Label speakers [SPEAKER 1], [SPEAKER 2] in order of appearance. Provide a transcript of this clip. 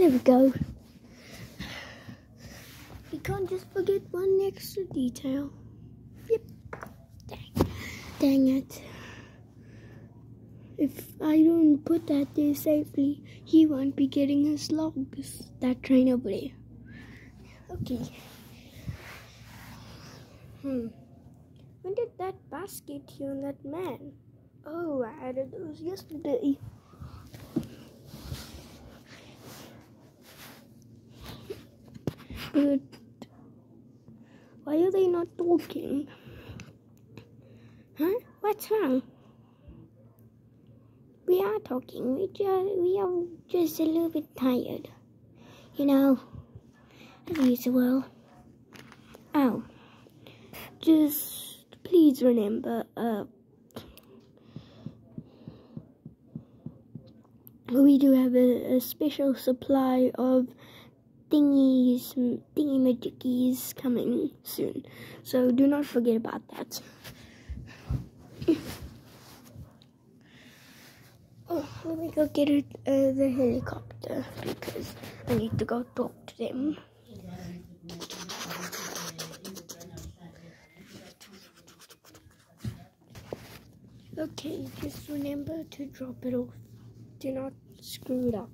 [SPEAKER 1] There we go. We can't just forget one extra detail. Yep. Dang. Dang it. If I don't put that there safely, he won't be getting his logs. That train over there. Okay. Hmm. When did that bus get here on that man? Oh, I added those yesterday. But why are they not talking? Huh? What's wrong? We are talking. We just we are just a little bit tired. You know, as usual. Oh, just please remember. Uh, we do have a, a special supply of thingies, thingy magickies coming soon. So do not forget about that. oh, let me go get it, uh, the helicopter because I need to go talk to them. Okay, just remember to drop it off. Do not screw it up.